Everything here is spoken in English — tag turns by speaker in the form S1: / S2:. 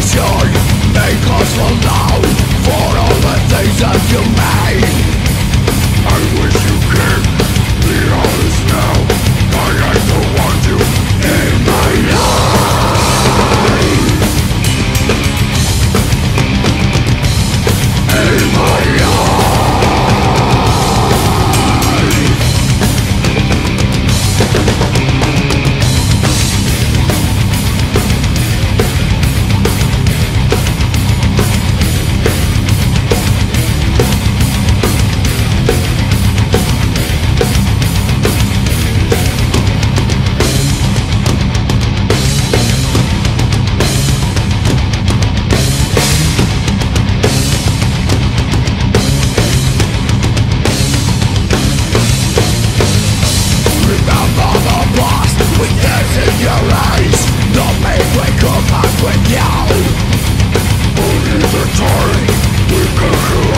S1: vision Because from now For all the things that you made. now. Only the time we can heal.